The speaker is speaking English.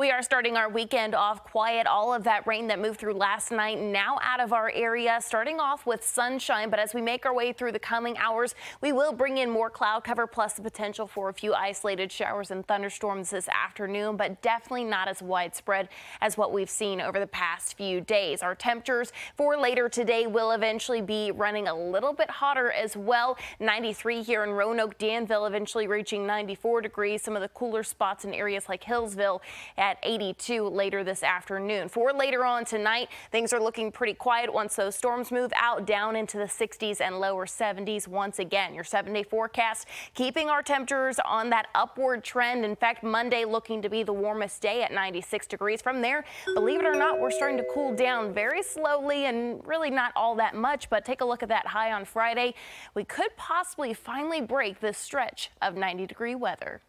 We are starting our weekend off quiet. All of that rain that moved through last night now out of our area, starting off with sunshine. But as we make our way through the coming hours, we will bring in more cloud cover plus the potential for a few isolated showers and thunderstorms this afternoon, but definitely not as widespread as what we've seen over the past few days. Our temperatures for later today will eventually be running a little bit hotter as well. 93 here in Roanoke, Danville, eventually reaching 94 degrees. Some of the cooler spots in areas like Hillsville at 82 later this afternoon. For later on tonight, things are looking pretty quiet once those storms move out down into the 60s and lower 70s once again. Your seven day forecast keeping our temperatures on that upward trend. In fact, Monday looking to be the warmest day at 96 degrees. From there, believe it or not, we're starting to cool down very slowly and really not all that much. But take a look at that high on Friday. We could possibly finally break this stretch of 90 degree weather.